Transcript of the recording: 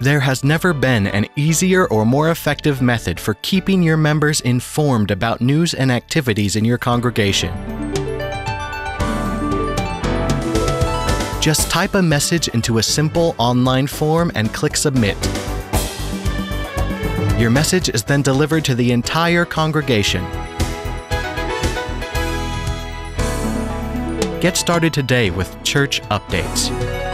There has never been an easier or more effective method for keeping your members informed about news and activities in your congregation. Just type a message into a simple online form and click Submit. Your message is then delivered to the entire congregation. Get started today with church updates.